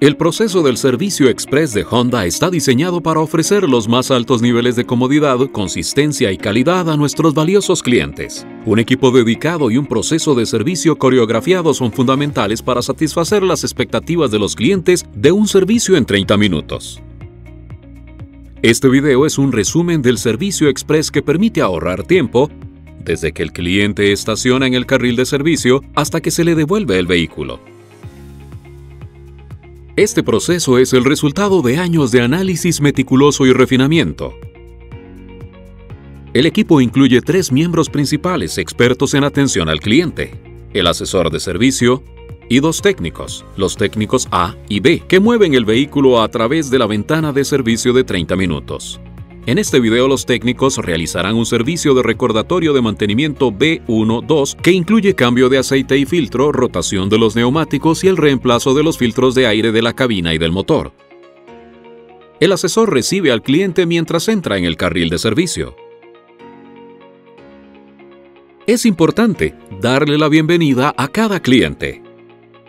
El proceso del servicio express de Honda está diseñado para ofrecer los más altos niveles de comodidad, consistencia y calidad a nuestros valiosos clientes. Un equipo dedicado y un proceso de servicio coreografiado son fundamentales para satisfacer las expectativas de los clientes de un servicio en 30 minutos. Este video es un resumen del servicio express que permite ahorrar tiempo desde que el cliente estaciona en el carril de servicio hasta que se le devuelve el vehículo. Este proceso es el resultado de años de análisis meticuloso y refinamiento. El equipo incluye tres miembros principales expertos en atención al cliente, el asesor de servicio y dos técnicos, los técnicos A y B, que mueven el vehículo a través de la ventana de servicio de 30 minutos. En este video los técnicos realizarán un servicio de recordatorio de mantenimiento B1-2 que incluye cambio de aceite y filtro, rotación de los neumáticos y el reemplazo de los filtros de aire de la cabina y del motor. El asesor recibe al cliente mientras entra en el carril de servicio. Es importante darle la bienvenida a cada cliente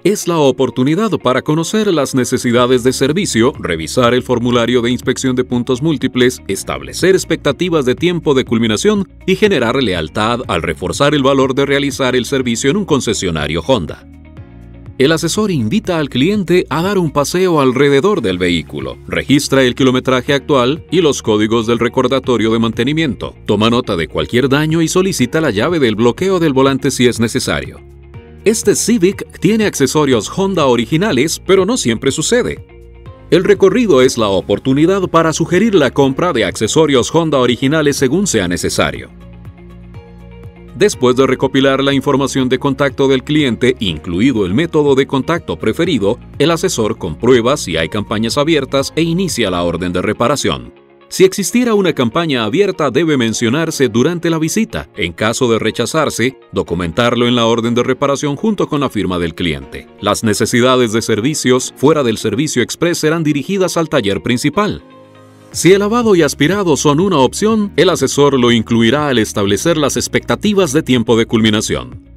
es la oportunidad para conocer las necesidades de servicio, revisar el formulario de inspección de puntos múltiples, establecer expectativas de tiempo de culminación y generar lealtad al reforzar el valor de realizar el servicio en un concesionario Honda. El asesor invita al cliente a dar un paseo alrededor del vehículo, registra el kilometraje actual y los códigos del recordatorio de mantenimiento, toma nota de cualquier daño y solicita la llave del bloqueo del volante si es necesario. Este Civic tiene accesorios Honda originales, pero no siempre sucede. El recorrido es la oportunidad para sugerir la compra de accesorios Honda originales según sea necesario. Después de recopilar la información de contacto del cliente, incluido el método de contacto preferido, el asesor comprueba si hay campañas abiertas e inicia la orden de reparación. Si existiera una campaña abierta debe mencionarse durante la visita. En caso de rechazarse, documentarlo en la orden de reparación junto con la firma del cliente. Las necesidades de servicios fuera del servicio express serán dirigidas al taller principal. Si el lavado y aspirado son una opción, el asesor lo incluirá al establecer las expectativas de tiempo de culminación.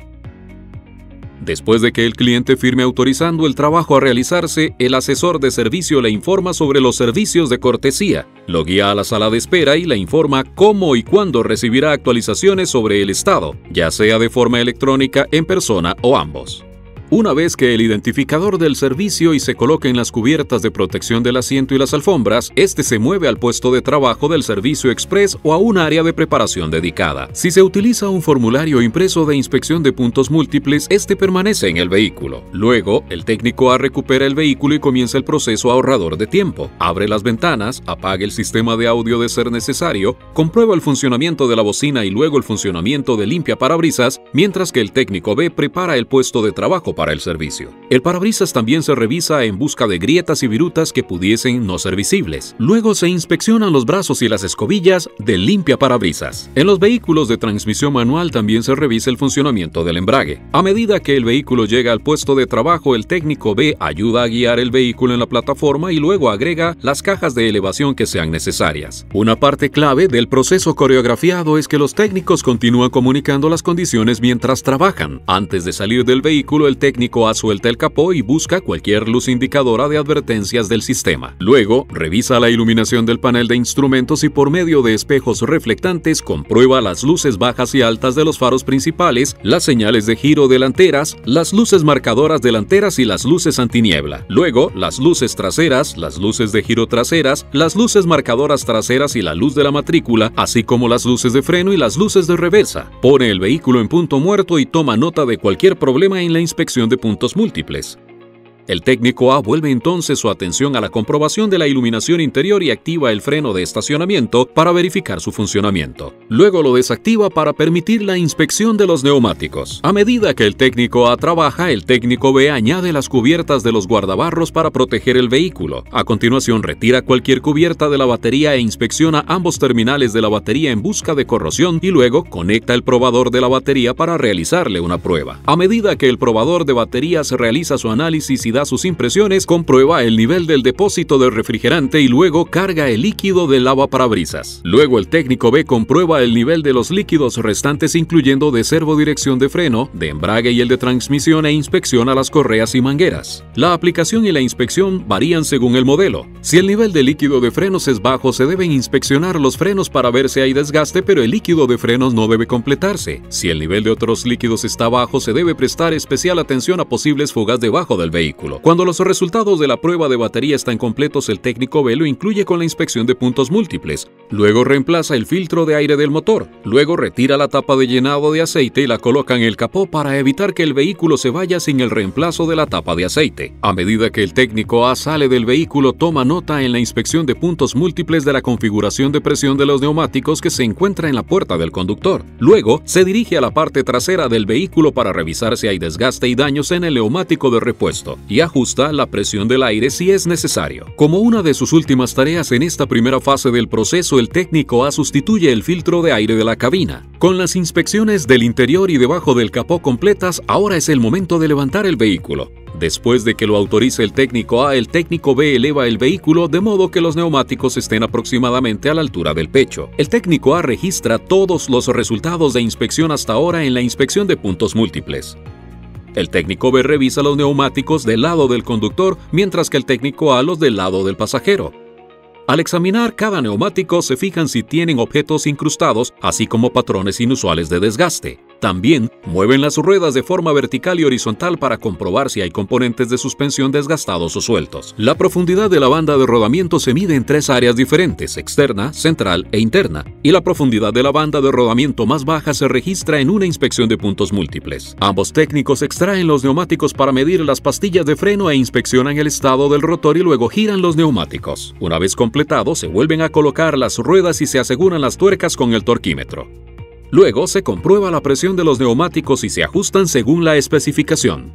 Después de que el cliente firme autorizando el trabajo a realizarse, el asesor de servicio le informa sobre los servicios de cortesía, lo guía a la sala de espera y le informa cómo y cuándo recibirá actualizaciones sobre el estado, ya sea de forma electrónica, en persona o ambos. Una vez que el identificador del servicio y se coloca en las cubiertas de protección del asiento y las alfombras, este se mueve al puesto de trabajo del servicio express o a un área de preparación dedicada. Si se utiliza un formulario impreso de inspección de puntos múltiples, este permanece en el vehículo. Luego, el técnico A recupera el vehículo y comienza el proceso ahorrador de tiempo. Abre las ventanas, apaga el sistema de audio de ser necesario, comprueba el funcionamiento de la bocina y luego el funcionamiento de limpia parabrisas, mientras que el técnico B prepara el puesto de trabajo para el servicio. El parabrisas también se revisa en busca de grietas y virutas que pudiesen no ser visibles. Luego se inspeccionan los brazos y las escobillas de limpia parabrisas. En los vehículos de transmisión manual también se revisa el funcionamiento del embrague. A medida que el vehículo llega al puesto de trabajo, el técnico B ayuda a guiar el vehículo en la plataforma y luego agrega las cajas de elevación que sean necesarias. Una parte clave del proceso coreografiado es que los técnicos continúan comunicando las condiciones mientras trabajan. Antes de salir del vehículo, el técnico técnico A suelta el capó y busca cualquier luz indicadora de advertencias del sistema. Luego, revisa la iluminación del panel de instrumentos y por medio de espejos reflectantes comprueba las luces bajas y altas de los faros principales, las señales de giro delanteras, las luces marcadoras delanteras y las luces antiniebla. Luego, las luces traseras, las luces de giro traseras, las luces marcadoras traseras y la luz de la matrícula, así como las luces de freno y las luces de reversa. Pone el vehículo en punto muerto y toma nota de cualquier problema en la inspección de puntos múltiples. El técnico A vuelve entonces su atención a la comprobación de la iluminación interior y activa el freno de estacionamiento para verificar su funcionamiento. Luego lo desactiva para permitir la inspección de los neumáticos. A medida que el técnico A trabaja, el técnico B añade las cubiertas de los guardabarros para proteger el vehículo. A continuación retira cualquier cubierta de la batería e inspecciona ambos terminales de la batería en busca de corrosión y luego conecta el probador de la batería para realizarle una prueba. A medida que el probador de baterías realiza su análisis y valida sus impresiones, comprueba el nivel del depósito del refrigerante y luego carga el líquido del lavaparabrisas. Luego el técnico B comprueba el nivel de los líquidos restantes incluyendo de servodirección de freno, de embrague y el de transmisión e inspecciona las correas y mangueras. La aplicación y la inspección varían según el modelo. Si el nivel de líquido de frenos es bajo, se deben inspeccionar los frenos para ver si hay desgaste, pero el líquido de frenos no debe completarse. Si el nivel de otros líquidos está bajo, se debe prestar especial atención a posibles fugas debajo del vehículo. Cuando los resultados de la prueba de batería están completos, el técnico B lo incluye con la inspección de puntos múltiples. Luego reemplaza el filtro de aire del motor. Luego retira la tapa de llenado de aceite y la coloca en el capó para evitar que el vehículo se vaya sin el reemplazo de la tapa de aceite. A medida que el técnico A sale del vehículo, toma nota en la inspección de puntos múltiples de la configuración de presión de los neumáticos que se encuentra en la puerta del conductor. Luego, se dirige a la parte trasera del vehículo para revisar si hay desgaste y daños en el neumático de repuesto y ajusta la presión del aire si es necesario. Como una de sus últimas tareas en esta primera fase del proceso, el técnico A sustituye el filtro de aire de la cabina. Con las inspecciones del interior y debajo del capó completas, ahora es el momento de levantar el vehículo. Después de que lo autorice el técnico A, el técnico B eleva el vehículo de modo que los neumáticos estén aproximadamente a la altura del pecho. El técnico A registra todos los resultados de inspección hasta ahora en la inspección de puntos múltiples. El técnico B revisa los neumáticos del lado del conductor, mientras que el técnico A los del lado del pasajero. Al examinar cada neumático se fijan si tienen objetos incrustados, así como patrones inusuales de desgaste. También mueven las ruedas de forma vertical y horizontal para comprobar si hay componentes de suspensión desgastados o sueltos. La profundidad de la banda de rodamiento se mide en tres áreas diferentes, externa, central e interna, y la profundidad de la banda de rodamiento más baja se registra en una inspección de puntos múltiples. Ambos técnicos extraen los neumáticos para medir las pastillas de freno e inspeccionan el estado del rotor y luego giran los neumáticos. Una vez completado, se vuelven a colocar las ruedas y se aseguran las tuercas con el torquímetro. Luego se comprueba la presión de los neumáticos y se ajustan según la especificación.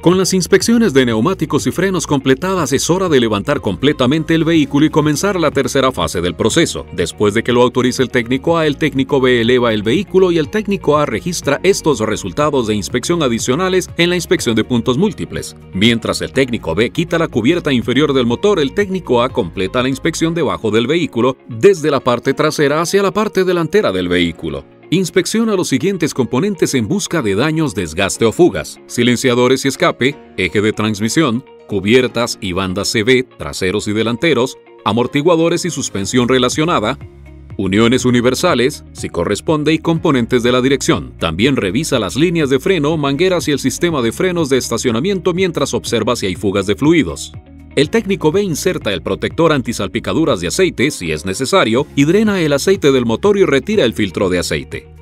Con las inspecciones de neumáticos y frenos completadas es hora de levantar completamente el vehículo y comenzar la tercera fase del proceso. Después de que lo autorice el técnico A, el técnico B eleva el vehículo y el técnico A registra estos resultados de inspección adicionales en la inspección de puntos múltiples. Mientras el técnico B quita la cubierta inferior del motor, el técnico A completa la inspección debajo del vehículo, desde la parte trasera hacia la parte delantera del vehículo. Inspecciona los siguientes componentes en busca de daños, desgaste o fugas. Silenciadores y escape, eje de transmisión, cubiertas y bandas CB, traseros y delanteros, amortiguadores y suspensión relacionada, uniones universales, si corresponde, y componentes de la dirección. También revisa las líneas de freno, mangueras y el sistema de frenos de estacionamiento mientras observa si hay fugas de fluidos. El técnico B inserta el protector antisalpicaduras de aceite si es necesario y drena el aceite del motor y retira el filtro de aceite.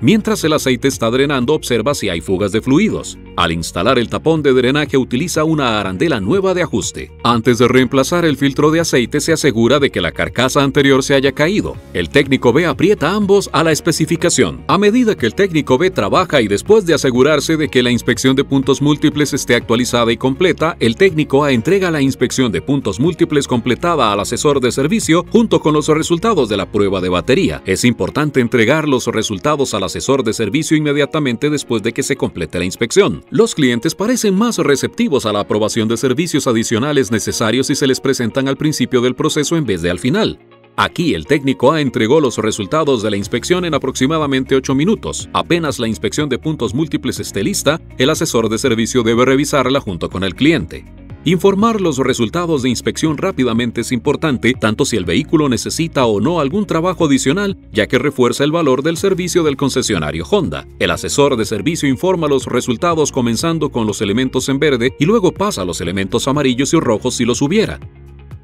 Mientras el aceite está drenando, observa si hay fugas de fluidos. Al instalar el tapón de drenaje utiliza una arandela nueva de ajuste. Antes de reemplazar el filtro de aceite se asegura de que la carcasa anterior se haya caído. El técnico B aprieta ambos a la especificación. A medida que el técnico B trabaja y después de asegurarse de que la inspección de puntos múltiples esté actualizada y completa, el técnico A entrega la inspección de puntos múltiples completada al asesor de servicio junto con los resultados de la prueba de batería. Es importante entregar los resultados al asesor de servicio inmediatamente después de que se complete la inspección. Los clientes parecen más receptivos a la aprobación de servicios adicionales necesarios si se les presentan al principio del proceso en vez de al final. Aquí el técnico A entregó los resultados de la inspección en aproximadamente 8 minutos. Apenas la inspección de puntos múltiples esté lista, el asesor de servicio debe revisarla junto con el cliente. Informar los resultados de inspección rápidamente es importante, tanto si el vehículo necesita o no algún trabajo adicional, ya que refuerza el valor del servicio del concesionario Honda. El asesor de servicio informa los resultados comenzando con los elementos en verde y luego pasa a los elementos amarillos y rojos si los hubiera.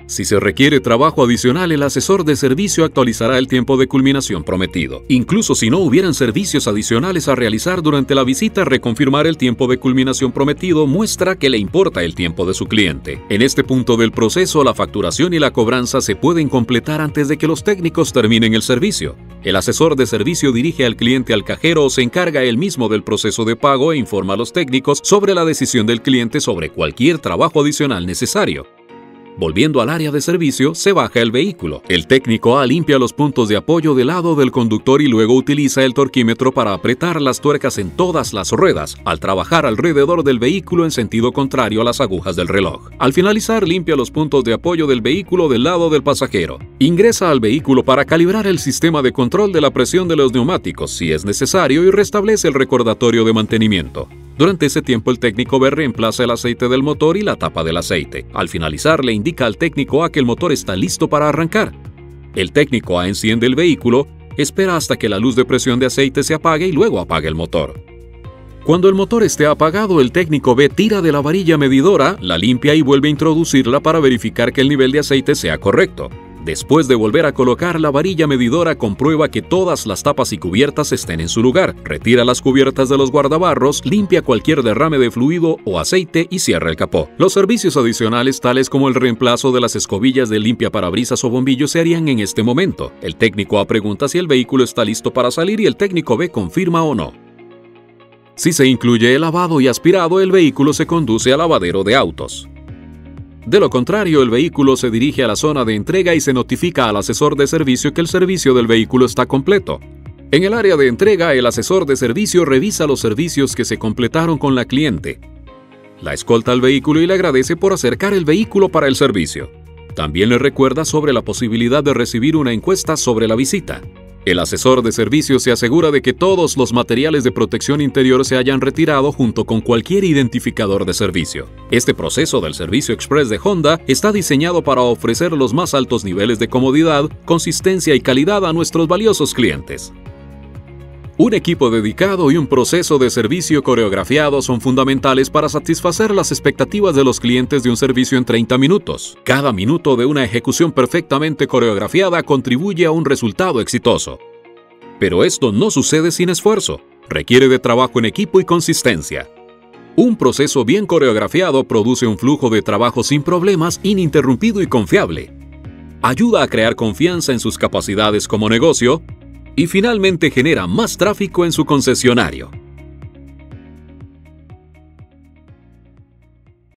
Si se requiere trabajo adicional, el asesor de servicio actualizará el tiempo de culminación prometido. Incluso si no hubieran servicios adicionales a realizar durante la visita, reconfirmar el tiempo de culminación prometido muestra que le importa el tiempo de su cliente. En este punto del proceso, la facturación y la cobranza se pueden completar antes de que los técnicos terminen el servicio. El asesor de servicio dirige al cliente al cajero o se encarga él mismo del proceso de pago e informa a los técnicos sobre la decisión del cliente sobre cualquier trabajo adicional necesario. Volviendo al área de servicio, se baja el vehículo. El técnico A limpia los puntos de apoyo del lado del conductor y luego utiliza el torquímetro para apretar las tuercas en todas las ruedas, al trabajar alrededor del vehículo en sentido contrario a las agujas del reloj. Al finalizar, limpia los puntos de apoyo del vehículo del lado del pasajero. Ingresa al vehículo para calibrar el sistema de control de la presión de los neumáticos si es necesario y restablece el recordatorio de mantenimiento. Durante ese tiempo el técnico B reemplaza el aceite del motor y la tapa del aceite. Al finalizar le indica al técnico A que el motor está listo para arrancar. El técnico A enciende el vehículo, espera hasta que la luz de presión de aceite se apague y luego apaga el motor. Cuando el motor esté apagado, el técnico B tira de la varilla medidora, la limpia y vuelve a introducirla para verificar que el nivel de aceite sea correcto. Después de volver a colocar la varilla medidora, comprueba que todas las tapas y cubiertas estén en su lugar. Retira las cubiertas de los guardabarros, limpia cualquier derrame de fluido o aceite y cierra el capó. Los servicios adicionales, tales como el reemplazo de las escobillas de limpia parabrisas o bombillos, se harían en este momento. El técnico A pregunta si el vehículo está listo para salir y el técnico B confirma o no. Si se incluye el lavado y aspirado, el vehículo se conduce al lavadero de autos. De lo contrario, el vehículo se dirige a la zona de entrega y se notifica al asesor de servicio que el servicio del vehículo está completo. En el área de entrega, el asesor de servicio revisa los servicios que se completaron con la cliente. La escolta al vehículo y le agradece por acercar el vehículo para el servicio. También le recuerda sobre la posibilidad de recibir una encuesta sobre la visita. El asesor de servicio se asegura de que todos los materiales de protección interior se hayan retirado junto con cualquier identificador de servicio. Este proceso del servicio express de Honda está diseñado para ofrecer los más altos niveles de comodidad, consistencia y calidad a nuestros valiosos clientes. Un equipo dedicado y un proceso de servicio coreografiado son fundamentales para satisfacer las expectativas de los clientes de un servicio en 30 minutos. Cada minuto de una ejecución perfectamente coreografiada contribuye a un resultado exitoso. Pero esto no sucede sin esfuerzo, requiere de trabajo en equipo y consistencia. Un proceso bien coreografiado produce un flujo de trabajo sin problemas, ininterrumpido y confiable. Ayuda a crear confianza en sus capacidades como negocio y finalmente genera más tráfico en su concesionario.